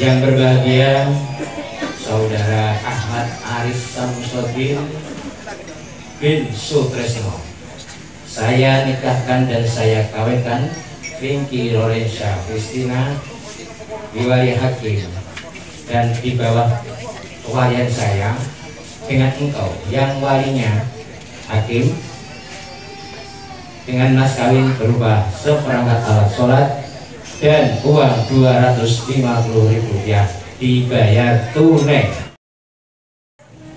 Yang berbahagia Saudara Ahmad Aris Samsudin bin Sutresno Saya nikahkan dan saya kawinkan Vinky Lorenza Christina Diwali Hakim. Dan di bawah kewalian saya dengan engkau yang walinya Hakim dengan mas kawin berupa seperangkat alat sholat dan uang 250 ribu rupiah dibayar tunai.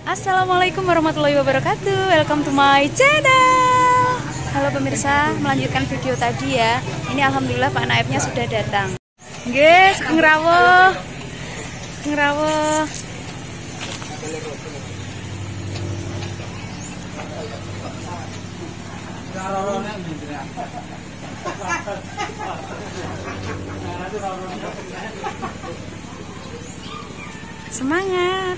Assalamualaikum warahmatullahi wabarakatuh. Welcome to my channel. Halo pemirsa, melanjutkan video tadi ya. Ini Alhamdulillah Pak Naibnya sudah datang. Guys, ngerawo Ngerawo Semangat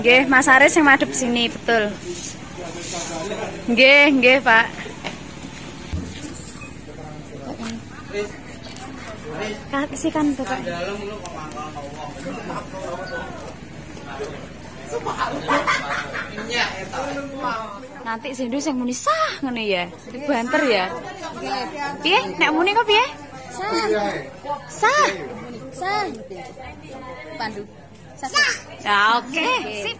Nggih, Mas Aris yang madep sini, betul. Nggih, nggih, Pak. Kasihkan tuh. Nanti sindu sing muni sah ngene ya. Banter ya. Piye? Nek muni kok piye? Sah. Sah. Sah. Pandu. Sah. Ya, oke. Sip.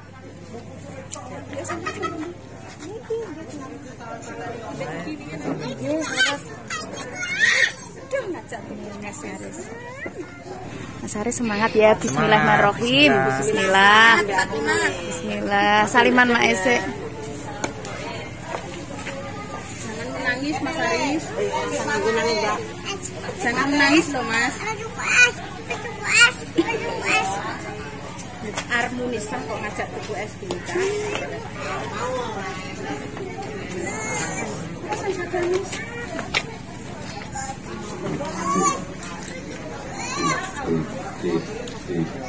Mas Aris semangat ya. Bismillahirrahmanirrahim. Bismillah. Bismillah. Saliman Mak Ese. Jangan menangis Mas Aris. Jangan menangis ya. Jangan menangis loh Mas. Harmonisan kok ngajak tuku es kita.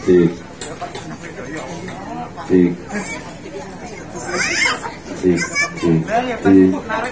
Tik, tik. Tik. Tik, tik,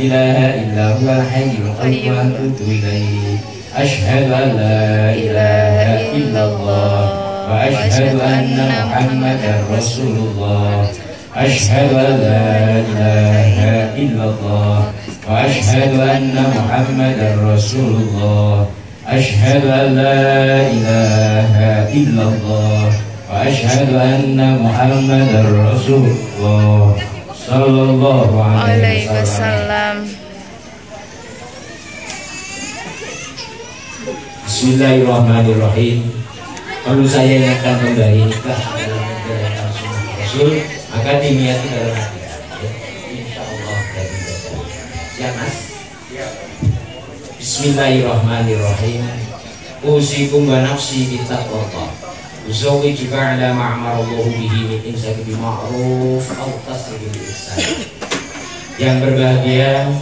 إله إلا هو الحي القيوم وأتوب إليه. أشهد أن لا إله إلا الله وأشهد أن محمدا رسول الله. أشهد أن لا إله إلا الله وأشهد أن محمدا رسول الله. أشهد أن لا إله إلا الله وأشهد أن محمدا رسول الله. Sallallahu alaihi wasallam. Bismillahirrahmanirrahim. Perlu saya ingatkan kembali Ikhlas dalam menjalankan Rasul Maka diniati dalam hati Insya Allah ya, mas? Ya. Bismillahirrahmanirrahim. Usikum wa nafsi kita Uzawi juga ala ma'amar Allah bihi min imsaki bima'ruf Au tasrihi ihsan. Yang berbahagia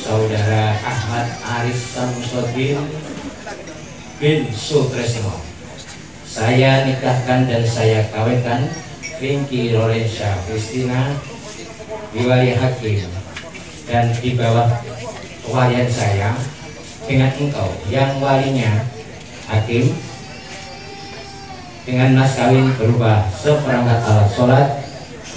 Saudara Ahmad Aris Samsudin bin Sutresno Saya nikahkan dan saya kawinkan Vinky Lorenza Christina Diwali Hakim. Dan di bawah kewalian saya dengan engkau yang walinya Hakim dengan mas kawin berupa seperangkat alat sholat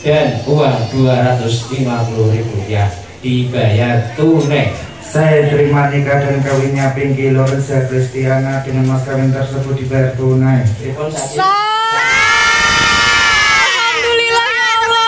dan uang 250 ribu rupiah dibayar tunai. Saya terima nikah dan kawinnya Pinky Lorenza Kristiana dengan mas kawin tersebut dibayar tunai. Alhamdulillah ya Allah.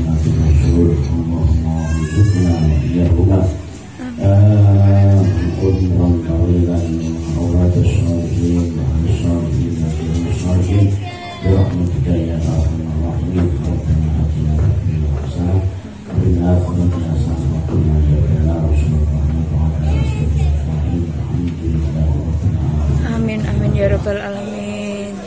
ya rabbal alamin.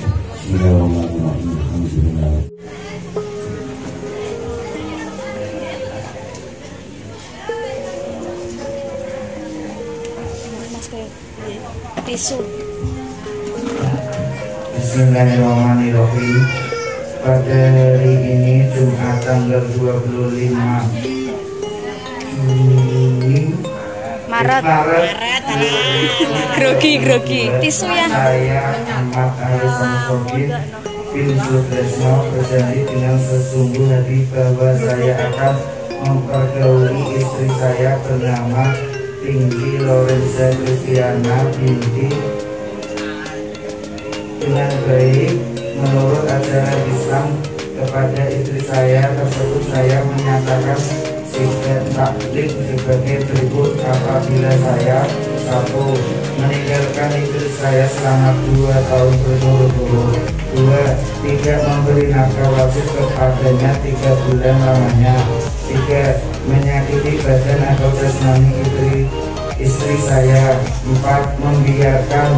Bismillahirrahmanirrahim. Pada hari ini Jumat tanggal 25 Juni Maret. Maret Grogi grogi. Tisu ya. Berjanji dengan sesungguh hati bahwa saya akan mempergauli istri saya bernama Tinggi Lorenza Kristiana binti dengan baik menurut ajaran Islam kepada istri saya tersebut saya menyatakan sikap taklim sebagai berikut. Apabila saya satu meninggalkan istri saya selama dua tahun berturut-turut. Dua tidak memberi nafkah wajib kepadanya tiga bulan lamanya. Tiga menyakiti badan atau jasmani istri istri saya. Empat membiarkan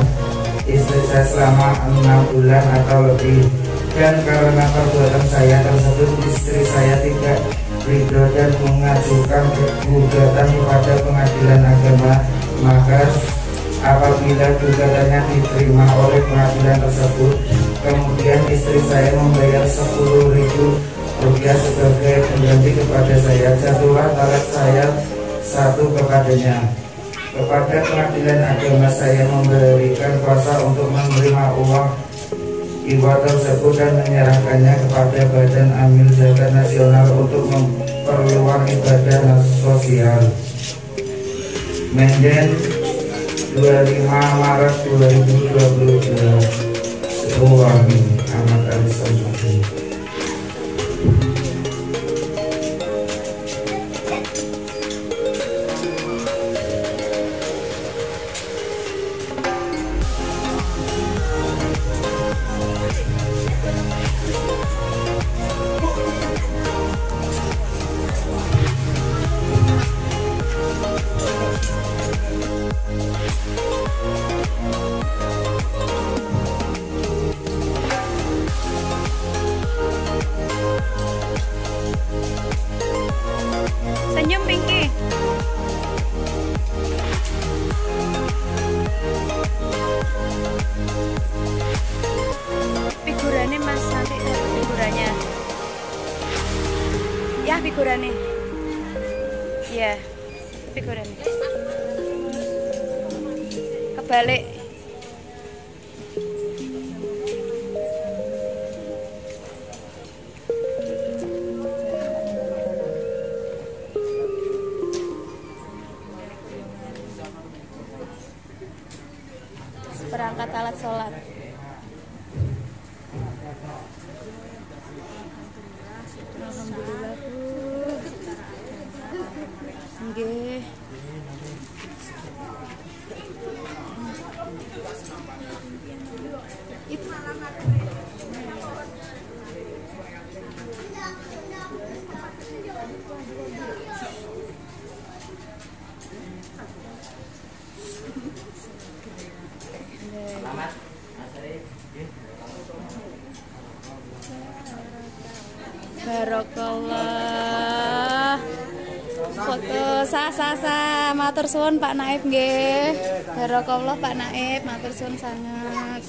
istri saya selama enam bulan atau lebih. Dan karena perbuatan saya tersebut istri saya tidak ridho dan mengajukan gugatan kepada pengadilan agama maka apabila gugatannya diterima oleh pengadilan tersebut kemudian istri saya membayar 10.000 rupiah sebagai pengganti kepada saya. Jatuhlah talak saya satu kepadanya. Kepada pengadilan agama saya memberikan kuasa untuk menerima uang iwa tersebut dan menyerahkannya kepada Badan Amil Zakat Nasional untuk memperluas ibadah sosial. Menden 25 Maret 2022 Seruwangi Ahmad Ali Samsudin figurannya. Kebalik. Perangkat alat sholat. Nggih. Itu sah sah matur suwun Pak Naib nggih. Barakallah Pak Naib, matur suwun sangat.